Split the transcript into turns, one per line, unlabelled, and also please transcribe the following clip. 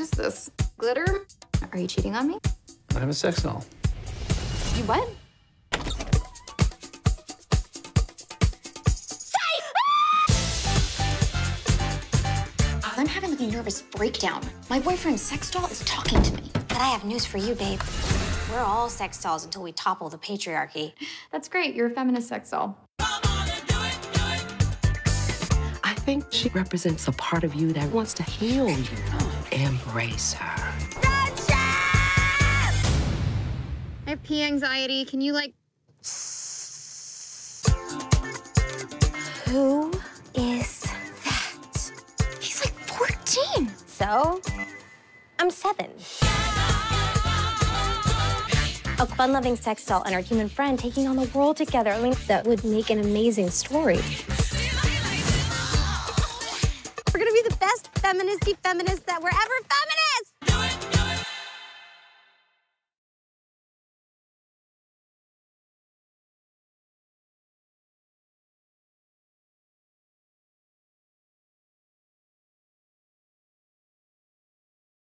What is this? Glitter? Are you cheating on me?
I have a sex doll.
You what? I'm having like a nervous breakdown. My boyfriend's sex doll is talking to me.
But I have news for you, babe. We're all sex dolls until we topple the patriarchy.
That's great. You're a feminist sex doll.
I think she represents a part of you that wants to heal you. Embrace her.
I have pee anxiety. Can you like
Who is that?
He's like 14.
So, I'm seven. A fun-loving sex doll and our human friend taking on the world together. I mean, that would make an amazing story feministy feminists that were ever feminists.